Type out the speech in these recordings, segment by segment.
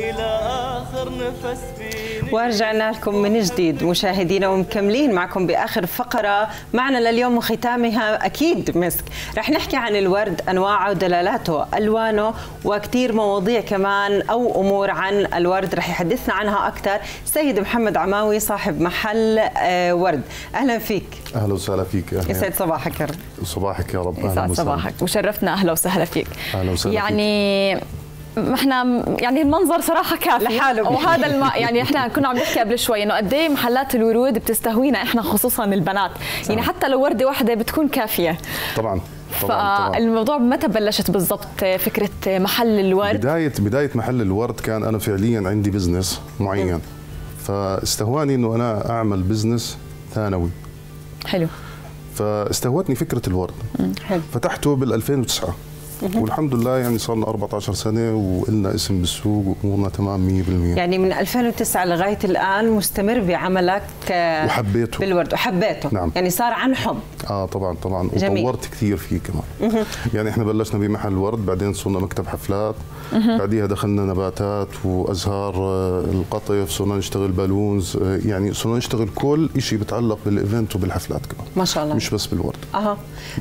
إلى آخر نفس فيني. ورجعنا لكم من جديد مشاهدينا ومكملين معكم بآخر فقرة معنا لليوم وختامها أكيد مسك. رح نحكي عن الورد أنواعه ودلالاته ألوانه وكثير مواضيع كمان أو أمور عن الورد. رح يحدثنا عنها أكثر. سيد محمد عماوي صاحب محل آه، ورد. أهلا فيك. أهلا وسهلا فيك أهلاً. يسعد صباحك. يا رب. صباحك يا رب أهلاً يسعد وسهلاً. صباحك. وشرفتنا أهلا وسهلا فيك. أهلا وسهلا يعني ما إحنا يعني المنظر صراحة كافي. لحاله. وهذا الم... يعني إحنا كنا عم نحكي قبل شوي إنه قد إيه محلات الورود بتستهوينا إحنا خصوصا البنات. يعني حتى لو وردة واحدة بتكون كافية. طبعا طبعا طبعا. فالموضوع متى بلشت بالضبط فكرة محل الورد؟ بداية بداية محل الورد كان أنا فعليا عندي business معين. فاستهواني إنه أنا أعمل business ثانوي. حلو. فاستهوتني فكرة الورد. حلو. فتحته بال 2009 والحمد لله يعني صار لنا 14 سنة وقلنا اسم بالسوق وأمورنا تمام 100% يعني من 2009 لغاية الآن مستمر بعملك آه، وحبيته. بالورد. وحبيته. نعم. يعني صار عن حب. آه طبعا طبعا. جميل. وطورت كثير فيه كمان. يعني إحنا بلشنا بمحل ورد بعدين صرنا مكتب حفلات. بعديها دخلنا نباتات وأزهار آه، القطف صرنا نشتغل balloons. آه، يعني صرنا نشتغل كل شيء بتعلق بال event وبالحفلات كمان. ما شاء الله. مش بس بالورد. أها.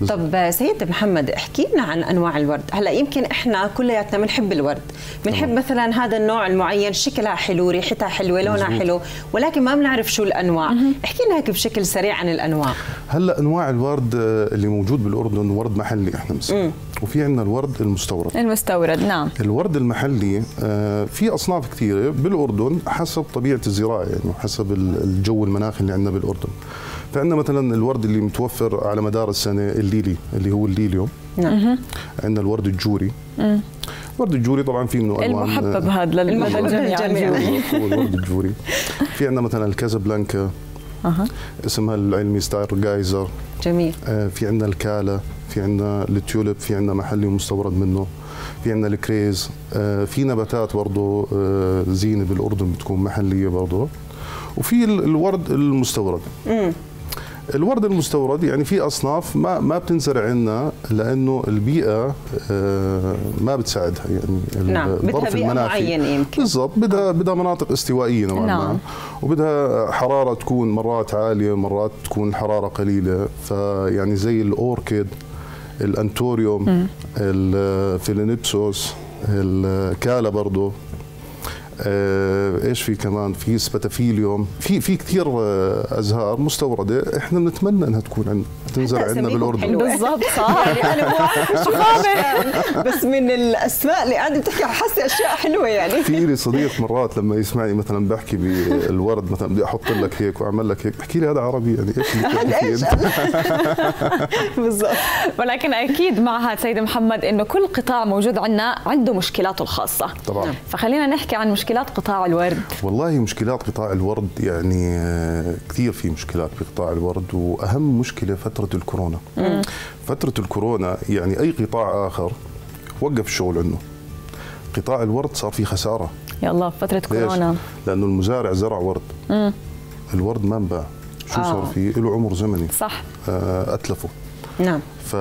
طب سيد محمد احكي لنا عن أنواع الورد. هلا يمكن إحنا كلياتنا بنحب الورد. بنحب. مثلا هذا النوع المعين شكلها حلو ريحتها حلوة لونها مزبوط. حلو ولكن ما بنعرف شو الأنواع. احكي لنا هيك بشكل سريع عن الأنواع. هلا أنواع الورد اللي موجود بالأردن ورد محلي إحنا بنسميه وفي عندنا الورد المستورد. المستورد نعم. الورد المحلي آه، في أصناف كثيرة بالأردن حسب طبيعة الزراعة يعني وحسب ال- الجو المناخي اللي عندنا بالأردن. فعندنا مثلا الورد اللي متوفر على مدار السنة ال lily اللي هو ال lilium نعم. عندنا الورد الجوري. الورد الجوري طبعا في منه ألوان. المحبب هذا المحبب الجميع. الورد الجوري. في عندنا مثلا الكازابلانكا. أها. اسمها العلمي stargazer. جميل. آه، في عندنا ال calla في عندنا ال tulip في عندنا محلي ومستورد منه. في عندنا الكريز. آه، في نباتات برضه آه، زينة بالأردن بتكون محلية برضه وفي ال- الورد المستورد. الورد المستورد يعني في أصناف ما ما بتنزرع عندنا لأنه البيئة آه، ما بتساعدها. يعني نعم، الظرف المناخي. بالضبط بدها بدها مناطق استوائية نوعا نعم. ما وبدها حرارة تكون مرات عالية مرات تكون الحراره قليلة. فيعني زي الأوركيد الأنتوريوم الفيلينيبسوس الكالا برضه آه، إيش في كمان؟ في سباتافيليوم في في كثير آه، أزهار مستوردة. إحنا بنتمنى إنها تكون عندنا تنزرع حتى عندنا بالأردن. بالضبط صح. يعني أنا بس من الأسماء اللي قاعدة بتحكي حاسة أشياء حلوة يعني. في لي صديق مرات لما يسمعني مثلا بحكي بالورد مثلا بدي أحط لك هيك وأعمل لك هيك بحكي لي هذا عربي يعني إيش اللي؟ بالضبط. ولكن أكيد مع هذا سيد محمد إنه كل قطاع موجود عندنا عنده مشكلاته الخاصة. طبعا. فخلينا نحكي عن مشكلات قطاع الورد؟ والله مشكلات قطاع الورد يعني آه، كثير في مشكلات بقطاع الورد وأهم مشكلة فترة الكورونا. فترة الكورونا يعني أي قطاع آخر وقف الشغل عنه. قطاع الورد صار فيه خسارة. يلا فترة ليش؟ كورونا. لأنه المزارع زرع ورد. الورد ما انباع. شو آه. صار فيه؟ له عمر زمني. صح. آه، أتلفه. نعم. ف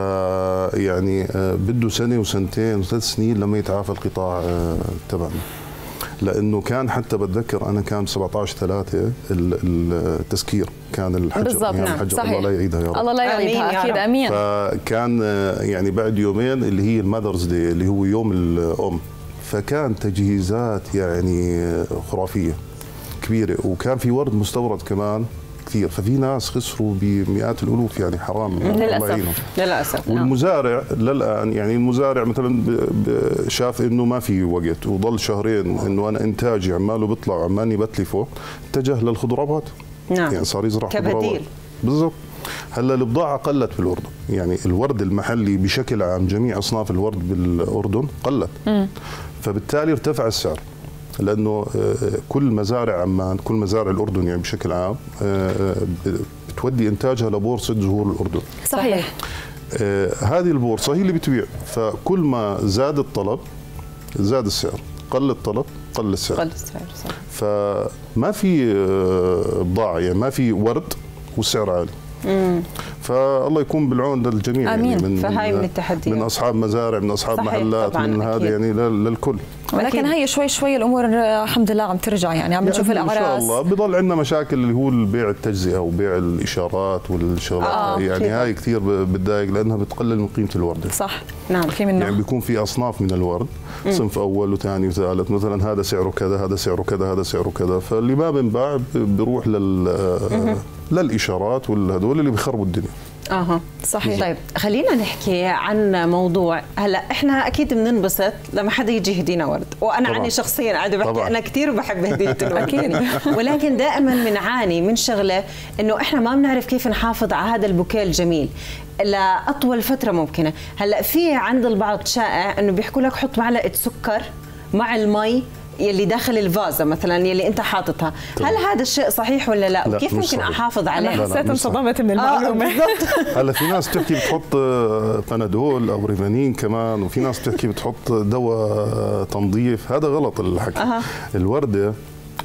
يعني آه، بده سنة وسنتين وثلاث سنين لما يتعافى القطاع آه، تبعنا. لأنه كان حتى بتذكر أنا كان 17 3 التسكير كان الحجر. بالضبط أيام نعم الحجر. صحيح. الله لا يعيدها يا رب. الله لا يعيدها أكيد. آمين. فكان يعني بعد يومين اللي هي المذرز دي اللي هو يوم الأم فكان تجهيزات يعني خرافية كبيرة. وكان في ورد مستورد كمان كثير. ففي ناس خسروا بمئات الألوف يعني حرام. للأسف. يعينهم. للأسف. والمزارع للآن يعني المزارع مثلا شاف إنه ما في وقت وضل شهرين إنه أنا إنتاجي عماله بيطلع وعماني بتلفه اتجه للخضروات. نعم. يعني صار يزرع كبديل. خضروات. بالضبط. هلأ البضاعه قلت بالأردن. يعني الورد المحلي بشكل عام جميع أصناف الورد بالأردن قلت. فبالتالي ارتفع السعر. لأنه آه، كل مزارع عمان كل مزارع الأردن يعني بشكل عام آه، ب- بتودي إنتاجها لبورصة زهور الأردن. صحيح. آه، هذه البورصة هي اللي بتبيع. فكل ما زاد الطلب زاد السعر. قل الطلب قل السعر. قل السعر صح فما في آه، بضاعه يعني ما في ورد والسعر عالي. فالله يكون بالعون للجميع آمين. يعني من فهاي من التحديات. من أصحاب مزارع من أصحاب محلات من. هذا يعني لل- للكل. ولكن. هي شوي شوي الأمور آه، الحمد لله عم ترجع يعني عم نشوف يعني إن شاء الأعراس. الله. بضل عندنا مشاكل اللي هو البيع التجزئة وبيع الإشارات والشغلات. آه،. يعني. هاي كثير بتضايق لأنها بتقلل من قيمة الورده صح. نعم. في منه يعني بيكون في أصناف من الورد صنف أول وثاني وثالث. مثلا هذا سعره كذا هذا سعره كذا هذا سعره كذا. فاللي ما بنباع بيروح لل للإشارات والهدول اللي بيخربوا الدنيا. أها صحيح. طيب خلينا نحكي عن موضوع هلأ إحنا أكيد بننبسط لما حدا يجي يهدينا ورد وأنا طبعاً. عني شخصيا قاعدة بحكي طبعاً. أنا كثير بحب هدية الورد أكيد. ولكن دائما بنعاني من شغلة إنه إحنا ما بنعرف كيف نحافظ على هذا البوكيه الجميل لأطول فترة ممكنة هلأ في عند البعض شائع إنه بيحكوا لك حط معلقة سكر مع المي يلي داخل الفازة مثلا يلي أنت حاططها هل هذا الشيء صحيح ولا لا, لا، وكيف مش ممكن صحيح. أحافظ عليه حسيت. انصدمت من آه المعلومه بالضبط. هلا في ناس بتحكي بتحط آه، بنادول أو ريفانين كمان وفي ناس بتحكي بتحط دواء آه، تنظيف. هذا غلط الحكي. أها. الوردة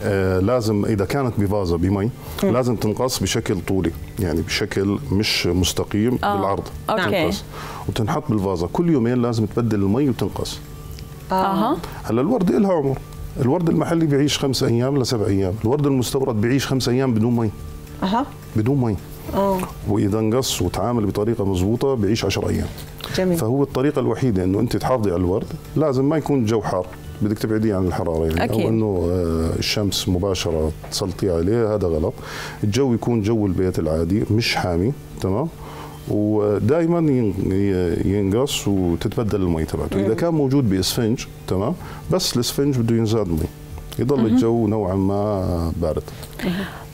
آه، لازم إذا كانت بفازة بمي لازم تنقص بشكل طولي يعني بشكل مش مستقيم آه. بالعرض. okay. تنقص. وتنحط بالفازة. كل يومين لازم تبدل المي وتنقص. أها. هلا الورد لها عمر. الورد المحلي بيعيش خمس أيام لسبع أيام. الورد المستورد بيعيش خمس أيام بدون مي. أها. بدون مي. آه. وإذا انقص وتعامل بطريقة مضبوطه بيعيش 10 أيام. جميل. فهو الطريقة الوحيدة إنه أنت تحافظي على الورد. لازم ما يكون الجو حار. بدك تبعديه عن الحرارة يعني. أكيد. أو إنه آه، الشمس مباشرة تسلطي عليه هذا غلط. الجو يكون جو البيت العادي مش حامي تمام؟ ودائما ينقص وتتبدل المي تبعته. إذا كان موجود بإسفنج تمام بس الإسفنج بده ينزاد مي يضل الجو نوعا ما بارد.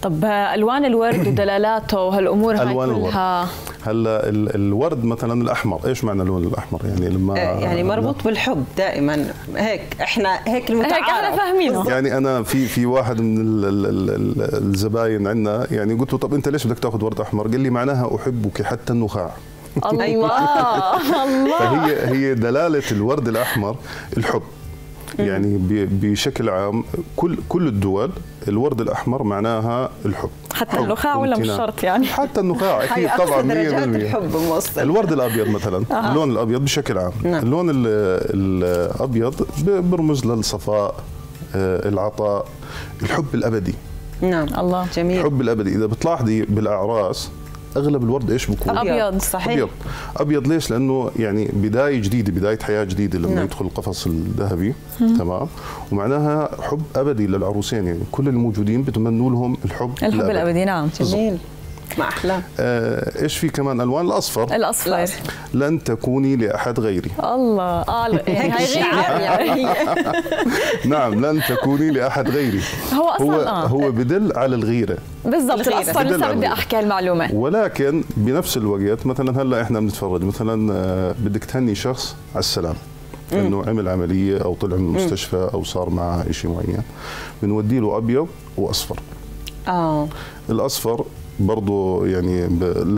طب ألوان الورد ودلالاته وهالأمور هاي الورد. كلها؟ هلا ال- الورد مثلا الأحمر إيش معنى اللون الأحمر؟ يعني لما آه، يعني مربوط بالحب دائما. هيك إحنا هيك المتعارف هيك إحنا فاهمينه. يعني أنا في في واحد من ال ال ال ال الزباين عندنا يعني قلت له طب أنت ليش بدك تأخذ ورد أحمر؟ قال لي معناها أحبك حتى النخاع. الله. أيوة. الله. فهي هي دلالة الورد الأحمر الحب. يعني ب- بشكل عام كل كل الدول الورد الأحمر معناها الحب. حتى حب النخاع ولا مش. شرط يعني؟ حتى النخاع أكيد طبعا 100% درجات الحب موصل الورد الأبيض مثلا اللون الأبيض بشكل عام. نعم. اللون ال- الأبيض ب- برمز للصفاء آه، العطاء الحب الأبدي. نعم. الله. جميل. الحب الأبدي. إذا بتلاحظي بالأعراس أغلب الورد إيش بكون؟ أبيض. صحيح. أبيض. أبيض ليش؟ لأنه يعني بداية جديدة بداية حياة جديدة لما نعم. يدخل القفص الذهبي. تمام. ومعناها حب أبدي للعروسين يعني كل الموجودين بتمنوا لهم الحب الحب الأبدي. نعم جميل. ما أحلى آه إيش في كمان؟ ألوان الأصفر. الأصفر. الأصفر. لن تكوني لأحد غيري. الله. آه. يعني نعم لن تكوني لأحد غيري. هو هو أصلا آه. هو بدل على الغيرة. بالضبط. الأصفر. لسه بدي. أحكي هالمعلومة. ولكن بنفس الوقت مثلا هلأ إحنا بنتفرج. مثلا آه، بدك تهني شخص على السلام. إنه عمل عملية أو طلع من المستشفى أو صار معه شيء معين. بنودي له أبيض وأصفر. آه. الأصفر برضه يعني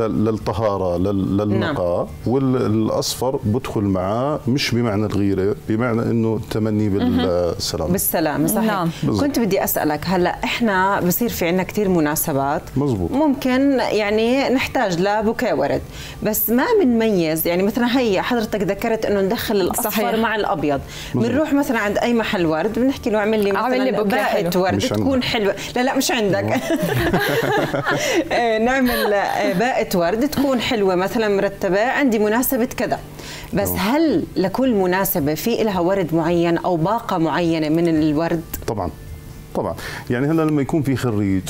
للطهاره لل- للنقاء والأصفر بدخل معاه مش بمعنى الغيرة بمعنى إنه التمني بالسلام بالسلامة صحيح نعم. بالضبط. كنت بدي أسألك هلأ إحنا بصير في عنا كتير مناسبات مزبوط. ممكن يعني نحتاج لبوكيه ورد بس ما بنميز يعني مثلا هي حضرتك ذكرت إنه ندخل الأصفر صحيح. مع الأبيض بنروح مثلا عند أي محل ورد بنحكي له اعمل لي أعمل لي مثلا حلو. ورد تكون. حلوة لا لا مش عندك نعمل آه، باقة ورد تكون حلوة مثلا مرتبة عندي مناسبة كذا. بس هل لكل مناسبة في لها ورد معين أو باقة معينة من الورد؟ طبعا طبعا. يعني هلأ لما يكون في خريج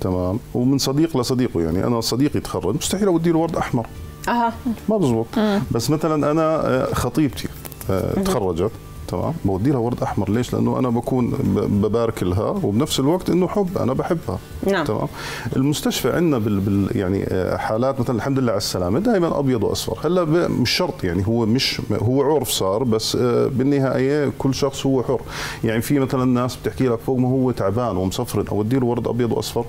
تمام ومن صديق لصديقه يعني أنا صديقي تخرج مستحيل أودي له ورد أحمر. أها. ما بزبط. بس مثلا أنا آه، خطيبتي آه، تخرجت. تمام؟ بودي لها ورد أحمر. ليش؟ لأنه أنا بكون ببارك لها وبنفس الوقت إنه حب. أنا بحبها. نعم. تمام؟ المستشفى عندنا بال, بال يعني آه، حالات مثلا الحمد لله على السلامة دائما أبيض وأصفر. هلا ب- مش شرط يعني هو مش هو عرف صار بس آه، بالنهاية كل شخص هو حر. يعني في مثلا ناس بتحكي لك فوق ما هو تعبان ومصفر اودي له ورد أبيض وأصفر؟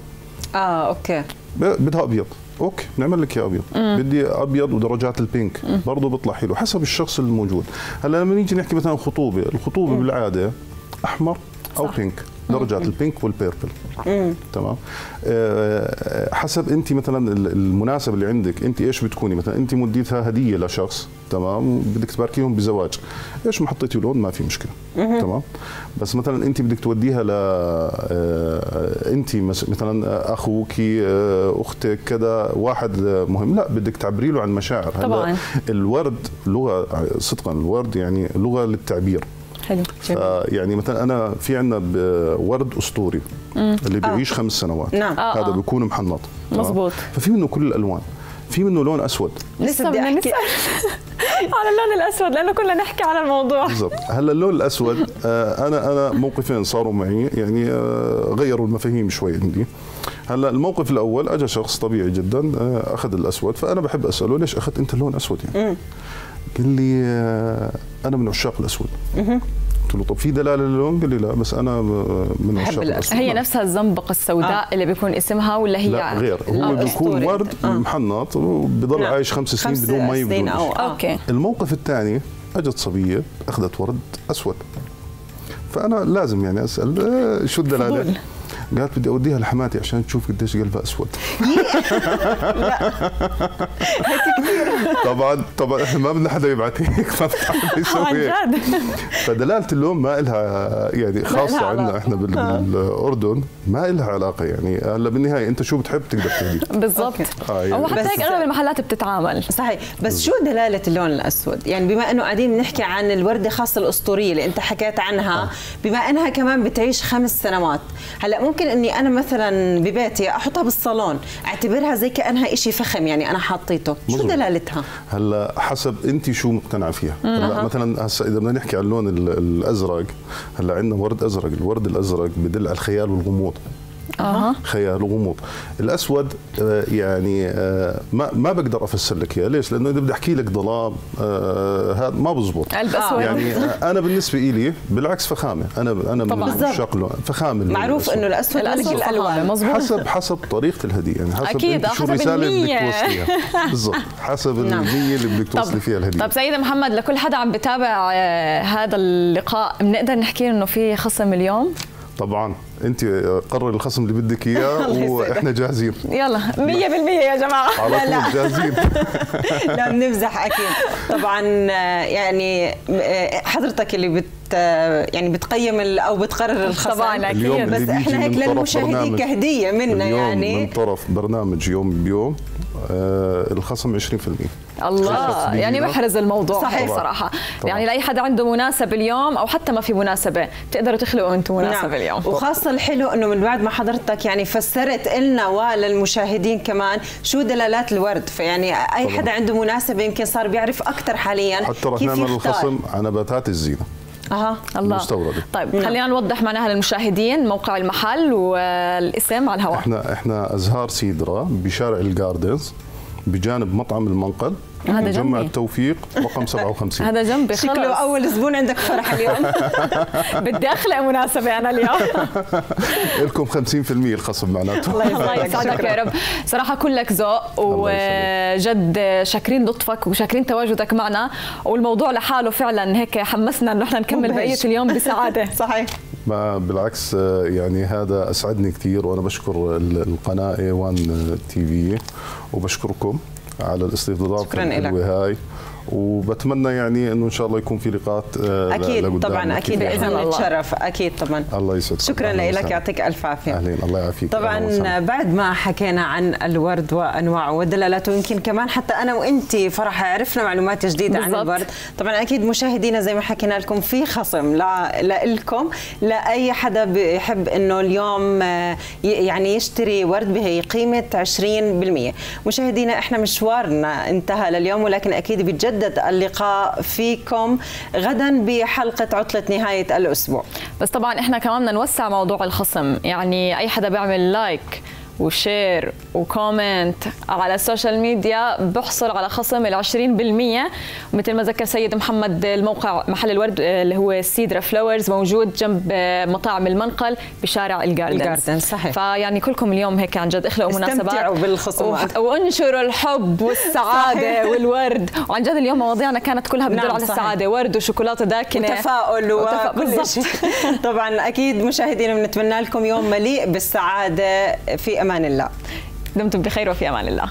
آه okay. بدها أبيض. okay نعمل لك إياه أبيض. بدي أبيض ودرجات ال pink برضه بيطلع حلو حسب الشخص الموجود. هلا لما نيجي نحكي مثلا خطوبة الخطوبة بالعادة أحمر أو صح. pink درجات ال pink وال purple تمام؟ آه، حسب انت مثلا ال- المناسبه اللي عندك انت إيش بتكوني؟ مثلا انت مديتها هدية لشخص تمام؟ بدك تباركيهم بزواج. إيش ما حطيتي لون ما في مشكلة. تمام؟ بس مثلا انت بدك توديها ل آه، انت مثلا أخوك آه، أختك كذا واحد آه، مهم. لا بدك تعبري له عن مشاعر. طبعاً. الورد لغة صدقا الورد يعني لغة للتعبير. حلو فيعني مثلا أنا في عندنا ورد أسطوري اللي بيعيش خمس سنوات. نعم. آه، هذا آه. بيكون محنط. تمام؟ مزبوط. ففي منه كل الألوان. في منه لون أسود. لسه بدي أحكي. على اللون الأسود لأنه كلنا نحكي على الموضوع. بالضبط. هلأ اللون الأسود آه، أنا أنا موقفين صاروا معي يعني آه، غيروا المفاهيم شوي عندي. هلأ الموقف الأول أجى شخص طبيعي جدا آه، أخذ الأسود فأنا بحب أسأله ليش أخذت أنت اللون أسود يعني؟ قال لي آه، أنا من عشاق الأسود. قلت له طب في دلالة للون قال لي لا بس أنا آه، من عشاق. الاسود هي نعم. نفسها الزنبق السوداء اللي بيكون اسمها ولا هي لا غير هو آه، بيكون. ورد آه. محنط وبضل نعم. عايش خمس سنين خمس بدون مي بدون أو. آه. okay الموقف الثاني أجت صبية أخذت ورد أسود فأنا لازم يعني أسأل آه، شو الدلالة؟ قالت بدي أوديها لحماتي عشان تشوف قديش قلبها أسود. طبعا طبعا إحنا ما بدنا حدا يبعث هيك هيك. جد. فدلالة اللون ما لها يعني خاصة عندنا. إحنا بال- بالأردن ما لها علاقة يعني. هلأ بالنهاية أنت شو بتحب تقدر تهدي بالضبط. آه، يعني هو حتى هيك اغلب المحلات بتتعامل. صحيح. بس شو دلالة اللون الأسود؟ يعني بما أنه قاعدين بنحكي عن الوردة خاصة الأسطورية اللي أنت حكيت عنها بما أنها كمان بتعيش خمس سنوات هلأ ممكن أني أنا مثلا ببيتي أحطها بالصالون أعتبرها زي كأنها إشي فخم يعني أنا حطيته. شو. دلالتها؟ هلأ حسب انت شو مقتنعة فيها. هلأ مثلا هسه إذا بدنا نحكي عن اللون ال- الأزرق هلأ عندنا ورد أزرق الورد الأزرق بدل على الخيال والغموض. أها. خيال وغموض. الأسود يعني آه، ما ما بقدر أفسر لك إياه. ليش؟ لأنه إذا بدي أحكي لك ظلام آه، هذا ما بزبط. قلب اسود يعني آه، أنا بالنسبة لي بالعكس فخامة. أنا أنا من طبعاً. عشاق اللون فخامة معروف ملك الأسود فخامة، الألوان. مزبوط حسب حسب طريقة الهدية. يعني حسب أكيد، شو حسب الرساله اللي بدك. توصليها. بالضبط. حسب نعم. النية اللي بدك توصلي فيها الهدية. طب سيدة محمد لكل حدا عم بتابع هذا اللقاء بنقدر نحكي إنه في خصم اليوم؟ طبعا. أنت قرر الخصم اللي بدك إياه. وإحنا جاهزين. يلا 100% يا جماعة. على لا، لا. طول جاهزين. لا بنمزح أكيد. طبعا يعني حضرتك اللي بت يعني بتقيم أو بتقرر الخصم. طبعا أكيد. بس إحنا هيك للمشاهدين. كهدية منا يعني. من طرف برنامج يوم بيوم. الخصم 20% الله يعني. محرز الموضوع صحيح. صحيح صراحة طبعاً. يعني لأي حدا عنده مناسبة اليوم أو حتى ما في مناسبة بتقدروا تخلقوا أنتم مناسبة نعم. اليوم وخاصة الحلو إنه من بعد ما حضرتك يعني فسرت لنا وللمشاهدين كمان شو دلالات الورد فيعني أي طبعاً. حدا عنده مناسبة يمكن صار بيعرف أكثر حاليا حتى رح كيف نعمل يختار. الخصم على نباتات الزينة أها الله المستوردة. طيب نعم. خلينا نوضح معناها للمشاهدين موقع المحل والاسم على الهواء إحنا إحنا أزهار سيدرا بشارع الجاردنز بجانب مطعم المنقل هذا مجمع جنبي. التوفيق رقم 57 هذا جنبي. شكله خلص أول زبون عندك فرح اليوم. بدي اخلق مناسبة أنا اليوم؟ لكم 50% الخصم معناته. الله يسعدك. يا رب. صراحة كلك ذوق. وجد شاكرين لطفك وشاكرين تواجدك معنا. والموضوع لحاله فعلا هيك حمسنا إنه إحنا نكمل. بقية اليوم بسعادة. صحيح. ما بالعكس يعني هذا أسعدني كثير وأنا بشكر ال- القناة اي 1 تي في. وبشكركم على الاستضافة. الحلوة هاي وبتمنى يعني إنه إن شاء الله يكون في لقاءات آه، أكيد لقدام طبعا أكيد بإذن الله. نتشرف أكيد طبعا الله يسعدك شكرا لك. يعطيك ألف عافية اهلين الله يعافيك طبعا. بعد ما حكينا عن الورد وانواعه ودلالاته يمكن كمان حتى أنا وأنت فرح عرفنا معلومات جديدة عن بالضبط. الورد طبعا أكيد مشاهدينا زي ما حكينا لكم في خصم لا لكم لاي حدا بيحب إنه اليوم آه، ي- يعني يشتري ورد بقيمه 20% مشاهدينا إحنا مشوارنا انتهى لليوم ولكن أكيد بيتجدد اللقاء فيكم غدا بحلقة عطلة نهاية الأسبوع. بس طبعا إحنا كمان نوسع موضوع الخصم. يعني أي حدا بيعمل like و share و comment على ال social media بحصل على خصم ال 20% مثل ما ذكر سيد محمد الموقع محل الورد آه، اللي هو سيدرا فلاورز موجود جنب آه، مطاعم المنقل بشارع الجاردنز الجاردن، صحيح. فيعني كلكم اليوم هيك عن جد اخلقوا مناسبات استمتعوا بالخصومات. وانشروا الحب والسعادة. والورد وعن جد اليوم مواضيعنا كانت كلها بتدل نعم، على. السعاده ورد وشوكولاتة داكنة وتفاؤل وتفا- وكل. شيء طبعا أكيد مشاهدينا بنتمنى لكم يوم مليء بالسعادة في أمان الله. دمتم بخير وفي أمان الله.